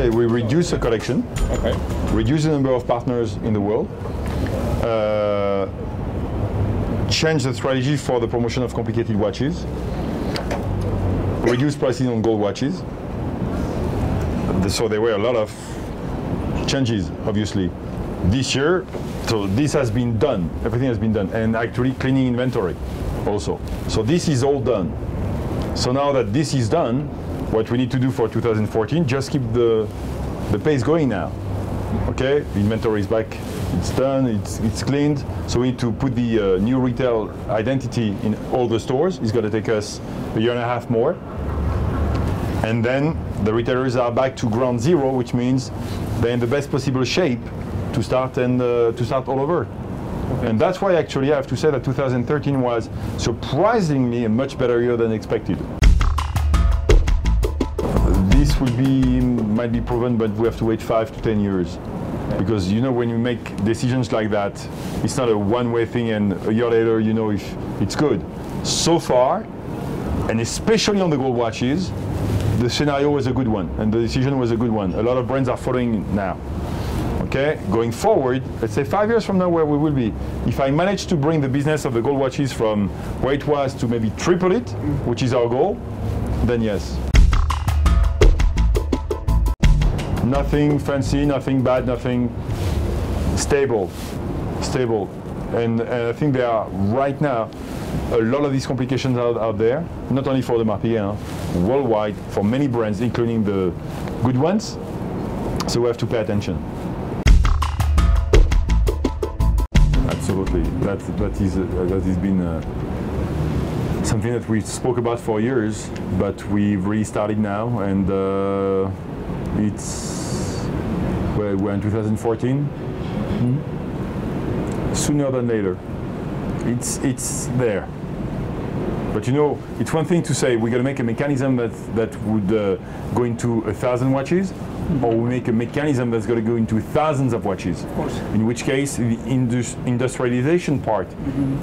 Okay, we reduce the collection, Okay. reduce the number of partners in the world, uh, change the strategy for the promotion of complicated watches, reduce pricing on gold watches. So there were a lot of changes, obviously. This year, so this has been done. Everything has been done, and actually cleaning inventory also. So this is all done. So now that this is done, what we need to do for 2014, just keep the the pace going now. Okay, the inventory is back, it's done, it's, it's cleaned. So we need to put the uh, new retail identity in all the stores. It's going to take us a year and a half more. And then the retailers are back to ground zero, which means they're in the best possible shape to start and uh, to start all over. And that's why actually I have to say that 2013 was surprisingly a much better year than expected. Will be might be proven, but we have to wait five to ten years. Because you know when you make decisions like that, it's not a one-way thing and a year later you know if it's good. So far, and especially on the gold watches, the scenario was a good one and the decision was a good one. A lot of brands are following now. Okay, going forward, let's say five years from now where we will be, if I manage to bring the business of the gold watches from where it was to maybe triple it, which is our goal, then yes. Nothing fancy, nothing bad, nothing stable, stable. And, and I think there are right now a lot of these complications out, out there, not only for the huh, worldwide, for many brands, including the good ones. So we have to pay attention. Absolutely, that that is uh, that has been uh, something that we spoke about for years, but we've restarted now, and uh, it's well, we're in 2014. Sooner than later, it's it's there. But you know, it's one thing to say we're going to make a mechanism that that would uh, go into a thousand watches, or we make a mechanism that's going to go into thousands of watches. Of course. In which case, the indus- industrialization part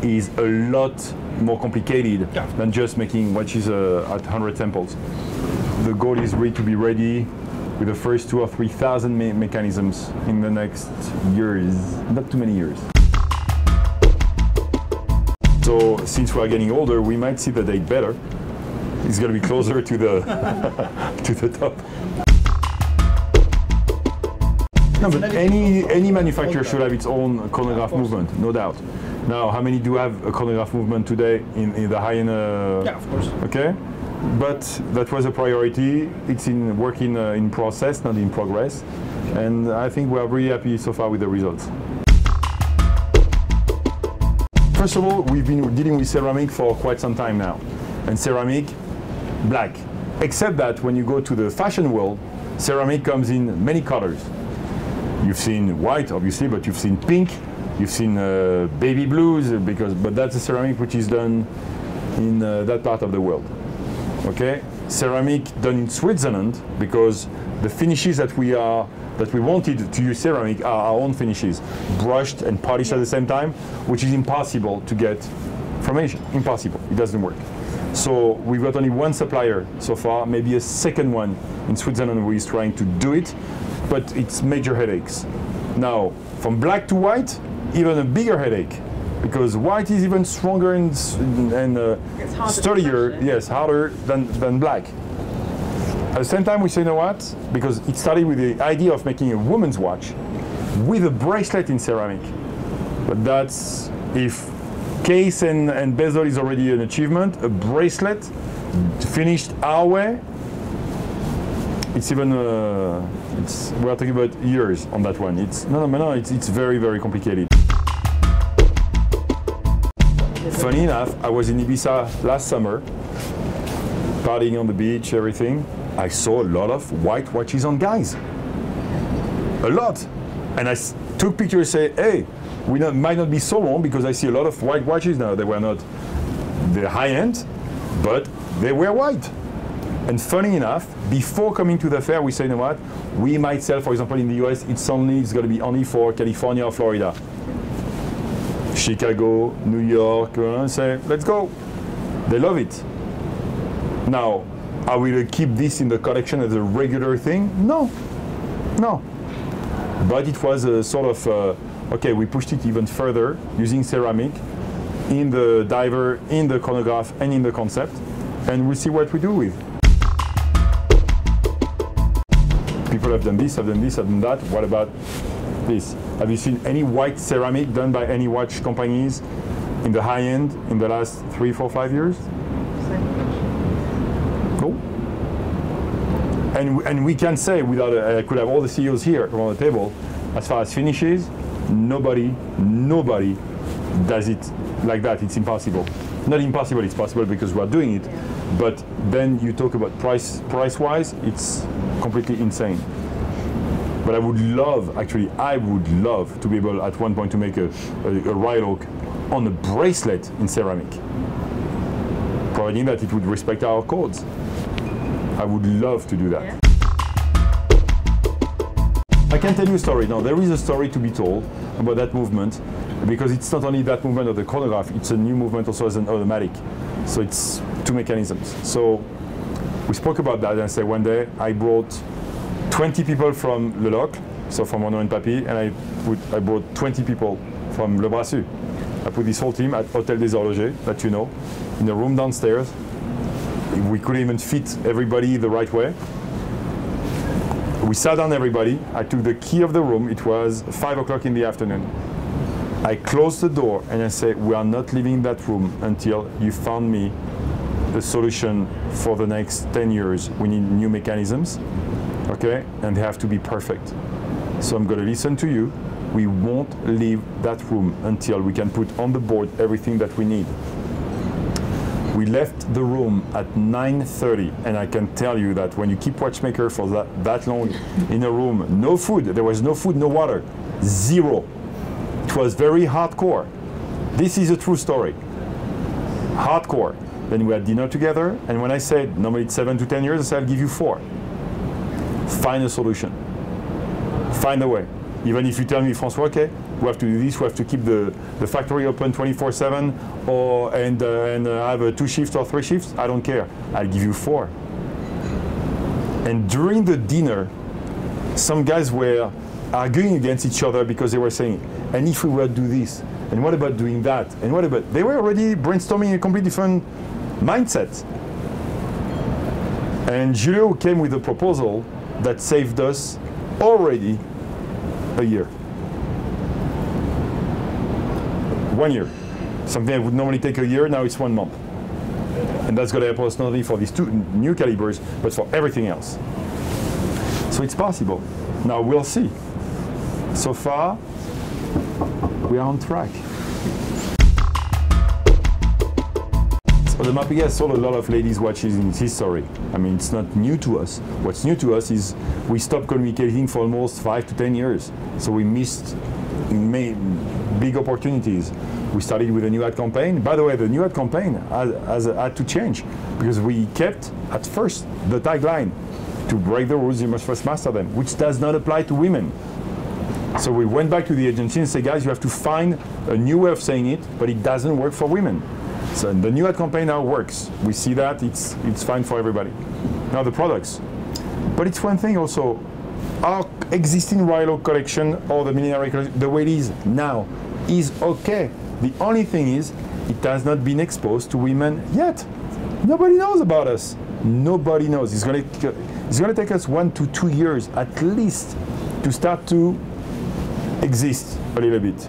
is a lot more complicated Yeah. than just making watches uh, at 100 temples. The goal is really to be ready with the first two or three thousand me- mechanisms in the next years, not too many years. So since we are getting older, we might see the date better. It's going to be closer to the to the top. No, but any any manufacturer should have its own chronograph movement, no doubt. Now, how many do have a chronograph movement today in, in the high-end? Uh, Yeah, of course. Okay, but that was a priority. It's in work in, uh, in process, not in progress, and I think we are really happy so far with the results. First of all, we've been dealing with ceramic for quite some time now, and ceramic, black. Except that when you go to the fashion world, ceramic comes in many colors. You've seen white, obviously, but you've seen pink, you've seen uh, baby blues, because but that's a ceramic which is done in uh, that part of the world. Okay, ceramic done in Switzerland because the finishes that we are that we wanted to use ceramic are our own finishes, brushed and polished at the same time, which is impossible to get from Asia. Impossible. It doesn't work. So we've got only one supplier so far, maybe a second one in Switzerland who is trying to do it, but it's major headaches. Now, from black to white, even a bigger headache, because white is even stronger and, and uh, It's harder to sturdier, yes, harder than, than black. At the same time, we say, you know what? Because it started with the idea of making a woman's watch with a bracelet in ceramic. But that's if case and, and bezel is already an achievement, a bracelet finished our way, it's even uh, it's we're talking about years on that one. It's no no no it's it's very very complicated. Funny enough, I was in Ibiza last summer, partying on the beach, everything. I saw a lot of white watches on guys. A lot. And I took pictures say, hey, we not, might not be so wrong because I see a lot of white watches now. They were not the high end, but they were white. And funny enough, before coming to the fair, we say, you know what? We might sell, for example, in the US, it's only it's going to be only for California or Florida. Chicago, New York, uh, say, let's go. They love it. Now, are we to keep this in the collection as a regular thing? No. No. But it was a sort of, uh, okay, we pushed it even further using ceramic in the diver, in the chronograph, and in the concept, and we'll see what we do with. People have done this, have done this, have done that. What about this? Have you seen any white ceramic done by any watch companies in the high end in the last three, four, five years? No. And, and we can say, without a, I could have all the CEOs here around the table, as far as finishes, nobody, nobody does it like that. It's impossible. Not impossible, it's possible because we are doing it. But then you talk about price, price-wise, it's completely insane. But I would love, actually, I would love to be able at one point to make a, a, a Oak on a bracelet in ceramic, providing that it would respect our codes. I would love to do that. Yeah. I can tell you a story. Now, there is a story to be told about that movement because it's not only that movement of the chronograph, it's a new movement also as an automatic. So it's two mechanisms. So we spoke about that and I said one day I brought 20 people from Le Locle, so from Renaud and Papi, and I, put, I brought 20 people from Le Brassus. I put this whole team at Hotel des Horlogers, that you know, in a room downstairs. We couldn't even fit everybody the right way. We sat down everybody. I took the key of the room. It was five o'clock in the afternoon. I closed the door and I said, we are not leaving that room until you found me the solution for the next 10 years. We need new mechanisms, okay? And they have to be perfect. So I'm going to listen to you. We won't leave that room until we can put on the board everything that we need. We left the room at 9.30 and I can tell you that when you keep watchmaker for that, that long in a room, no food, there was no food, no water, zero. It was very hardcore. This is a true story. Hardcore. Then we had dinner together and when I said normally it's seven to 10 years, I said I'll give you four. Find a solution. Find a way. Even if you tell me, François, okay, we have to do this, we have to keep the, the factory open 24-7 or and, uh, and uh, have two shifts or three shifts, I don't care. I'll give you four. And during the dinner, some guys were arguing against each other because they were saying, and if we were to do this, and what about doing that, and what about, they were already brainstorming a completely different mindset. And Julio came with a proposal that saved us already a year. One year. Something that would normally take a year, now it's one month. And that's going to help us not only for these two new calibers, but for everything else. So it's possible. Now we'll see. So far, we are on track. So the Mapega has sold a lot of ladies' watches in its history. I mean, it's not new to us. What's new to us is we stopped communicating for almost five to ten years. So we missed big opportunities. We started with a new ad campaign. By the way, the new ad campaign has, has had to change because we kept at first the tagline to break the rules, you must first master them, which does not apply to women. So we went back to the agency and said, guys, you have to find a new way of saying it, but it doesn't work for women. So the new ad campaign now works. We see that it's it's fine for everybody. Now the products, but it's one thing also. Our existing Oak collection or the Millenary collection, the way it is now, is okay. The only thing is, it has not been exposed to women yet. Nobody knows about us. Nobody knows. It's going to it's going to take us one to two years at least to start to exist a little bit.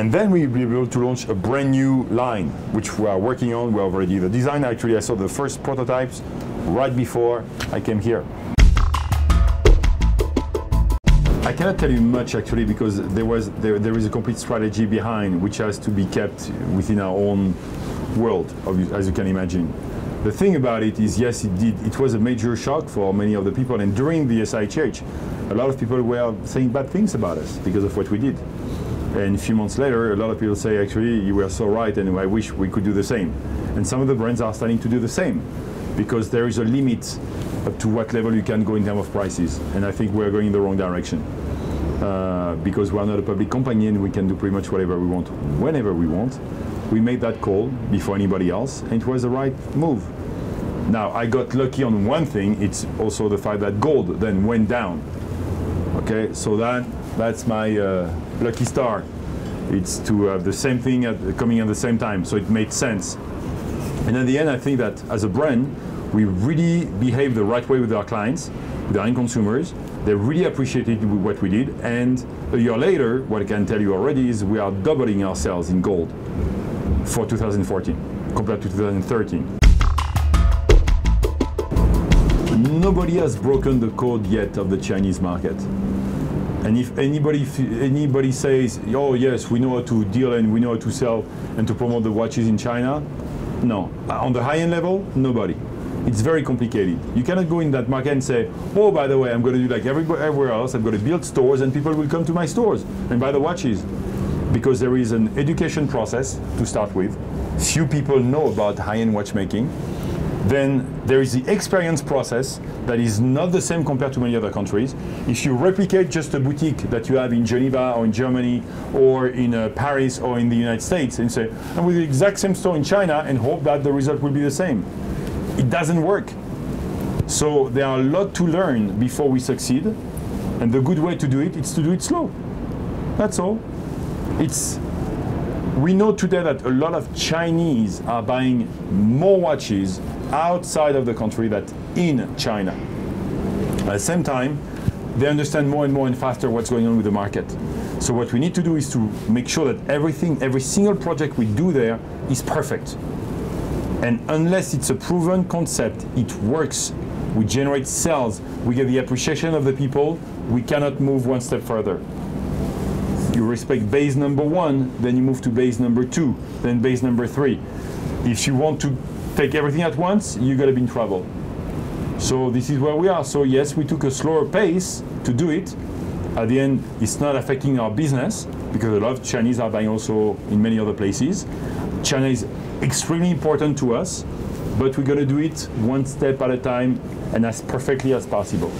And then we'll be able to launch a brand new line, which we are working on. We're already the design. Actually, I saw the first prototypes right before I came here. I cannot tell you much actually because there was there, there is a complete strategy behind which has to be kept within our own world, as you can imagine. The thing about it is, yes, it did. It was a major shock for many of the people, and during the SIHH, a lot of people were saying bad things about us because of what we did. And a few months later, a lot of people say, actually, you were so right, and I wish we could do the same. And some of the brands are starting to do the same because there is a limit up to what level you can go in terms of prices. And I think we're going in the wrong direction uh, because we're not a public company and we can do pretty much whatever we want, whenever we want. We made that call before anybody else, and it was the right move. Now, I got lucky on one thing. It's also the fact that gold then went down. Okay, so that that's my uh, lucky star. It's to have the same thing at, coming at the same time, so it made sense. And at the end, I think that as a brand, we really behave the right way with our clients, with our end consumers. They really appreciated what we did. And a year later, what I can tell you already is we are doubling our sales in gold for 2014 compared to 2013. Nobody has broken the code yet of the Chinese market. And if anybody anybody says, "Oh yes, we know how to deal and we know how to sell and to promote the watches in China," no. On the high-end level, nobody. It's very complicated. You cannot go in that market and say, "Oh, by the way, I'm going to do like everywhere else. I'm going to build stores and people will come to my stores and buy the watches," because there is an education process to start with. Few people know about high-end watchmaking then there is the experience process that is not the same compared to many other countries. If you replicate just a boutique that you have in Geneva or in Germany or in uh, Paris or in the United States and say, I'm with the exact same store in China and hope that the result will be the same. It doesn't work. So there are a lot to learn before we succeed. And the good way to do it is to do it slow. That's all. It's we know today that a lot of Chinese are buying more watches outside of the country than in China. At the same time, they understand more and more and faster what's going on with the market. So what we need to do is to make sure that everything, every single project we do there is perfect. And unless it's a proven concept, it works, we generate sales, we get the appreciation of the people, we cannot move one step further. You respect base number one, then you move to base number two, then base number three. If you want to take everything at once, you're going to be in trouble. So this is where we are. So yes, we took a slower pace to do it. At the end, it's not affecting our business because a lot of Chinese are buying also in many other places. China is extremely important to us, but we're going to do it one step at a time and as perfectly as possible.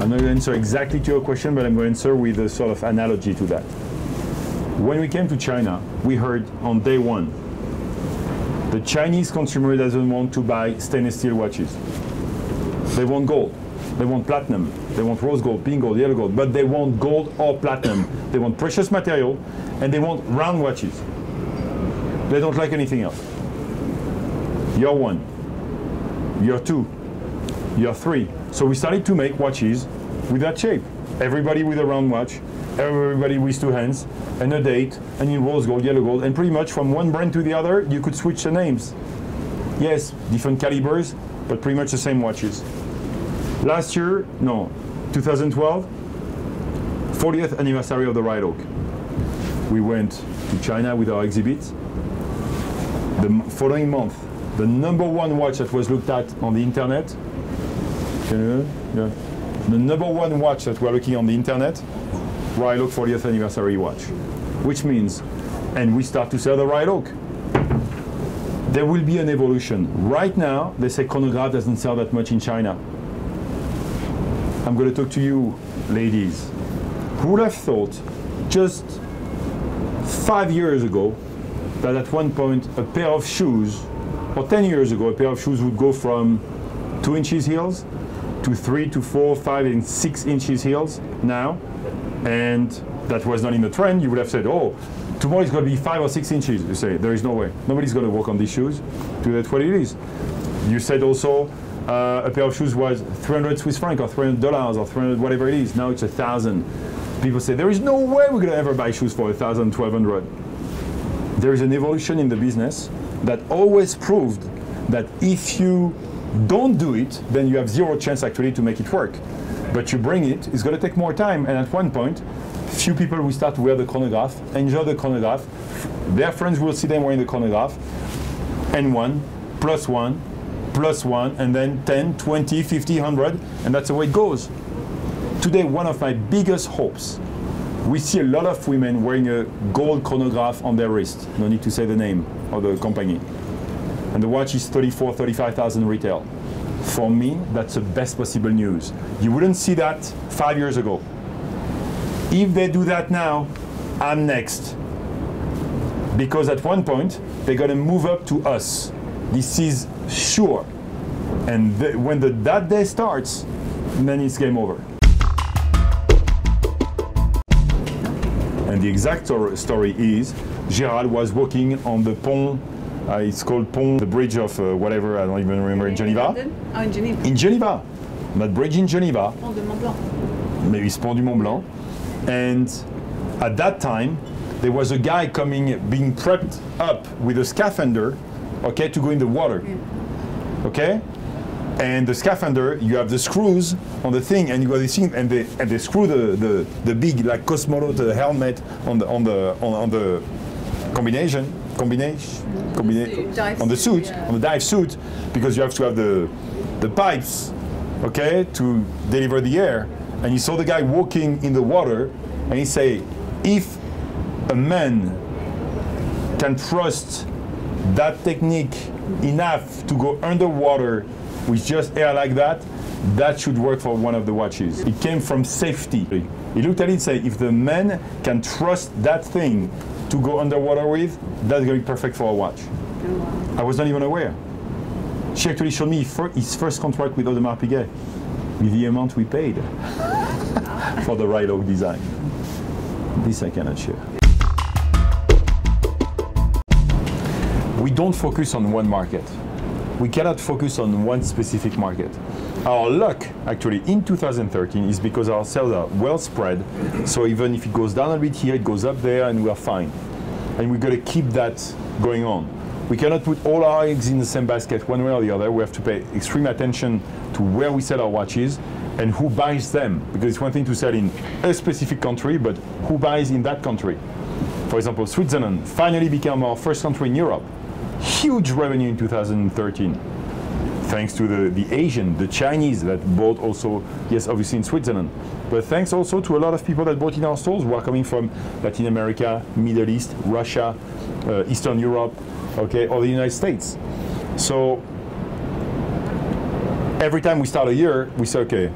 I'm not going to answer exactly to your question, but I'm going to answer with a sort of analogy to that. When we came to China, we heard on day one, the Chinese consumer doesn't want to buy stainless steel watches. They want gold. They want platinum. They want rose gold, pink gold, yellow gold. But they want gold or platinum. They want precious material and they want round watches. They don't like anything else. Year one, year two, year three. So we started to make watches with that shape. Everybody with a round watch, everybody with two hands, and a date, and in rose gold, yellow gold, and pretty much from one brand to the other, you could switch the names. Yes, different calibers, but pretty much the same watches. Last year, no, 2012, 40th anniversary of the Royal Oak. We went to China with our exhibit. The following month, the number one watch that was looked at on the internet, yeah, the number one watch that we're looking on the internet Royal Oak 40th anniversary watch, which means, and we start to sell the Royal Oak. There will be an evolution. Right now, they say chronograph doesn't sell that much in China. I'm going to talk to you, ladies. Who would have thought just five years ago that at one point a pair of shoes, or 10 years ago, a pair of shoes would go from two inches heels to three to four, five, and six inches heels now and that was not in the trend, you would have said, oh, tomorrow it's going to be five or six inches. You say, there is no way. Nobody's going to walk on these shoes. So that's what it is. You said also uh, a pair of shoes was 300 Swiss franc or 300 dollars or 300 whatever it is. Now it's a thousand. People say, there is no way we're going to ever buy shoes for a thousand, 1200. There is an evolution in the business that always proved that if you don't do it, then you have zero chance actually to make it work but you bring it, it's going to take more time. And at one point, few people will start to wear the chronograph, enjoy the chronograph. Their friends will see them wearing the chronograph. And one, plus one, plus one, and then 10, 20, 50, 100, and that's the way it goes. Today, one of my biggest hopes, we see a lot of women wearing a gold chronograph on their wrist. No need to say the name of the company. And the watch is 34, 35,000 retail for me, that's the best possible news. You wouldn't see that five years ago. If they do that now, I'm next. Because at one point, they're going to move up to us. This is sure. And when the, that day starts, then it's game over. And the exact story is Gérald was walking on the pont, uh, it's called Pont, the bridge of uh, whatever, I don't even remember, in Geneva. Ah, in Geneva. In Geneva, that bridge in Geneva, Pont de Mont Blanc. maybe it's Pont du Mont Blanc. And at that time, there was a guy coming, being prepped up with a scaphandre, okay, to go in the water. Okay? And the scaphandre, you have the screws on the thing, and you got this thing, and they and they screw the, the, the big like cosmonaut helmet on the on the on, on the combination combination on the suit, suit yeah. on the dive suit because you have to have the the pipes, okay, to deliver the air. And you saw the guy walking in the water, and he say, if a man can trust that technique enough to go underwater with just air like that, that should work for one of the watches. It came from safety. He looked at it and said, if the man can trust that thing to go underwater with, that's going to be perfect for a watch. I was not even aware. She actually showed me his first contract with Audemars Piguet, with the amount we paid for the Royal Oak design. This I cannot share. we don't focus on one market. We cannot focus on one specific market. Our luck, actually, in 2013 is because our sales are well spread. So even if it goes down a bit here, it goes up there, and we are fine. And we've got to keep that going on. We cannot put all our eggs in the same basket one way or the other. We have to pay extreme attention to where we sell our watches and who buys them. Because it's one thing to sell in a specific country, but who buys in that country? For example, Switzerland finally became our first country in Europe. Huge revenue in 2013, thanks to the, the Asian, the Chinese that bought also, yes, obviously in Switzerland, but thanks also to a lot of people that bought in our stores who are coming from Latin America, Middle East, Russia, uh, Eastern Europe, okay, or the United States. So every time we start a year, we say, okay,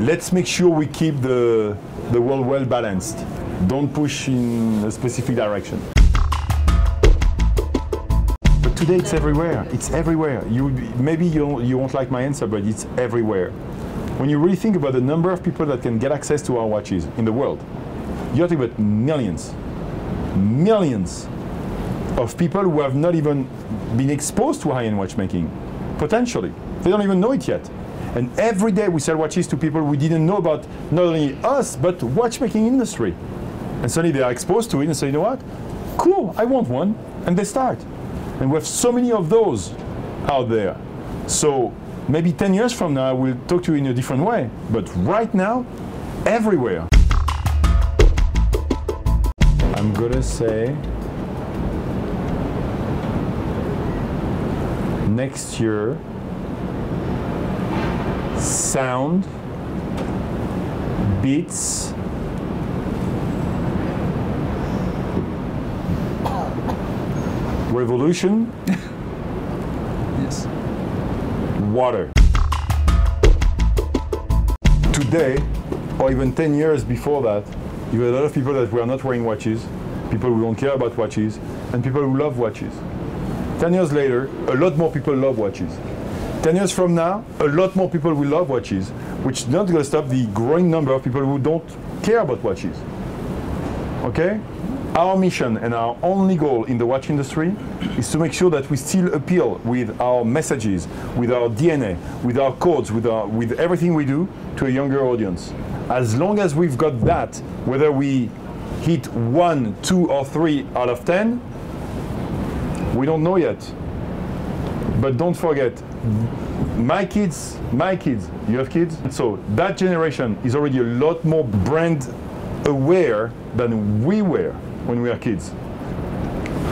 let's make sure we keep the, the world well balanced. Don't push in a specific direction. Today it's everywhere. It's everywhere. You maybe you you won't like my answer, but it's everywhere. When you really think about the number of people that can get access to our watches in the world, you're talking about millions, millions of people who have not even been exposed to high-end watchmaking, potentially. They don't even know it yet. And every day we sell watches to people we didn't know about not only us, but watchmaking industry. And suddenly they are exposed to it and say, you know what? Cool, I want one. And they start. And we have so many of those out there. So maybe 10 years from now, we'll talk to you in a different way. But right now, everywhere. I'm gonna say next year, sound beats revolution Yes. water. Today, or even 10 years before that, you had a lot of people that were not wearing watches, people who don't care about watches, and people who love watches. 10 years later, a lot more people love watches. 10 years from now, a lot more people will love watches, which is not going to stop the growing number of people who don't care about watches. Okay? Our mission and our only goal in the watch industry is to make sure that we still appeal with our messages, with our DNA, with our codes, with, our, with everything we do to a younger audience. As long as we've got that, whether we hit one, two, or three out of ten, we don't know yet. But don't forget, my kids, my kids, you have kids? So that generation is already a lot more brand aware than we were when we were kids.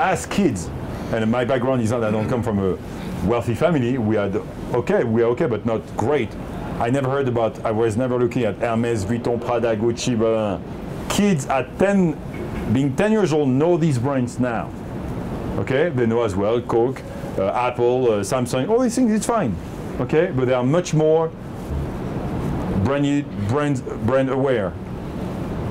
As kids, and my background is not, I don't come from a wealthy family, we had, okay, we are okay, but not great. I never heard about, I was never looking at Hermes, Vuitton, Prada, Gucci, blah. Kids at 10, being 10 years old know these brands now. Okay, they know as well Coke, uh, Apple, uh, Samsung, all these things. It's fine. Okay, but they are much more brand brand brand aware.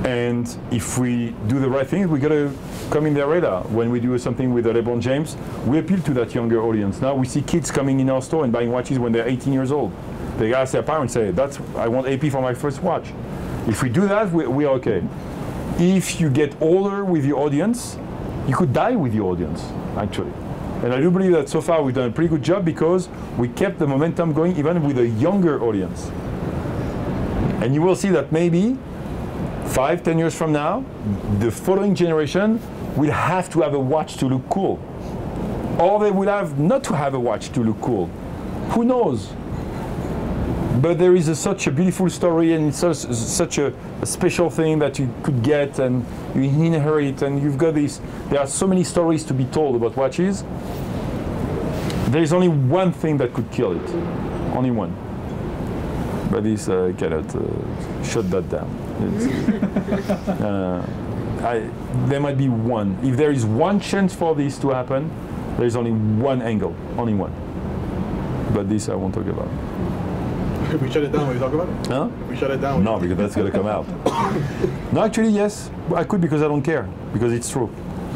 And if we do the right thing, we gotta come in their radar. When we do something with LeBron James, we appeal to that younger audience. Now we see kids coming in our store and buying watches when they're 18 years old. They ask their parents, say, "That's I want AP for my first watch." If we do that, we, we are okay. If you get older with your audience, you could die with your audience, actually. And I do believe that so far we've done a pretty good job because we kept the momentum going even with a younger audience. And you will see that maybe five, ten years from now, the following generation will have to have a watch to look cool. Or they will have not to have a watch to look cool. Who knows? But there is a, such a beautiful story and such, such a, a special thing that you could get and you inherit and you've got this. There are so many stories to be told about watches. There is only one thing that could kill it. Only one. But this uh, cannot uh, shut that down. Uh, I, there might be one. If there is one chance for this to happen, there is only one angle, only one. But this I won't talk about. If we shut it down, will you talk about it? Huh? If we shut it down, No, because that's gonna come out. no, actually, yes, I could because I don't care because it's true.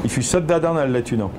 If you shut that down, I'll let you know.